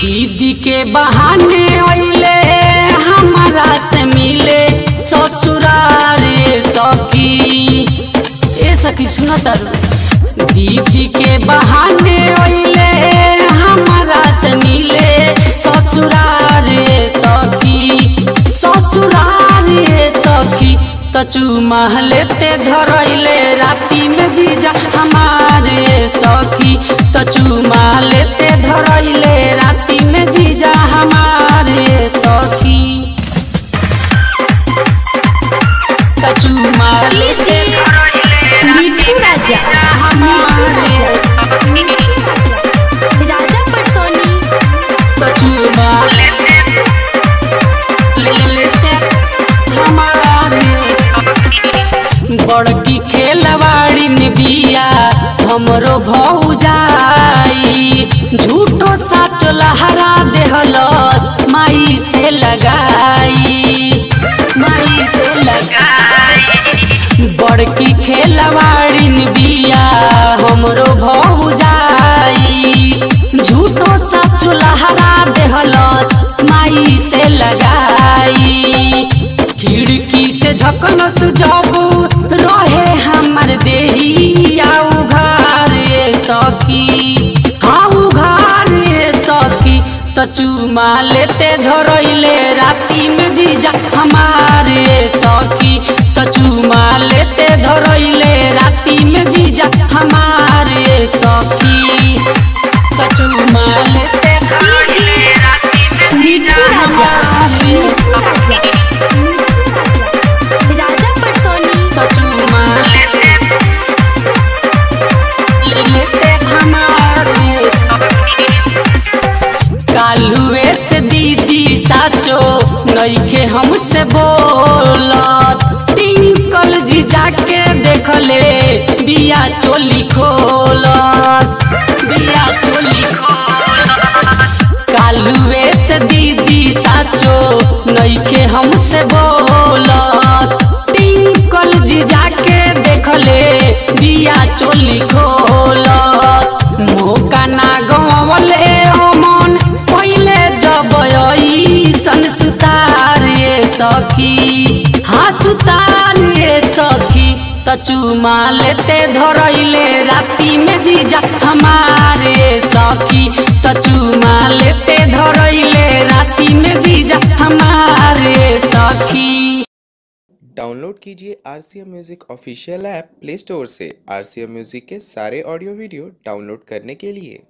दीदी के बहाने अइले, हमारा से मिले ससुरारे सखी। ए सखी, सुनो तारू दीदी के बहाने अइले, हमारा से मिले ससुरारे सखी। ससुरारे सखी, त चुमा लेते धरैले राती में जीजा हमारे सखी। त चुमा लेते धरैले बड़की खेलवाड़ी बिया, हमरो भौजाई झूठो साच लहरा देहलत, माई से लगाई, माई से लगाई। बड़की खेलवाड़ी बिया, हमरो भौजाई झूठो साच लहरा देहलत, माई से लगाई। खिड़की से झकनस जबू चुमा लेते धरैले राति में जीजा। हमारे सखी तो चुमा लेते धरैले राती नईखे हमसे बोलत। टिंकल जी जाके देखले, बिया चोली खोलत। बिया चोली कालुए से दीदी साचो नईखे हमसे बोलत। टिंकल जी जाके देखले, बिया चोली खोलत। सखी। हाँ सुतारे सखी। त चुमा लेते धरैले राती में जीजा हमारे सखी। त चुमा लेते धरैले राती में जीजा हमारे सखी। डाउनलोड कीजिए R C M music official app play store से। आर सी एम म्यूज़िक के सारे ऑडियो वीडियो डाउनलोड करने के लिए।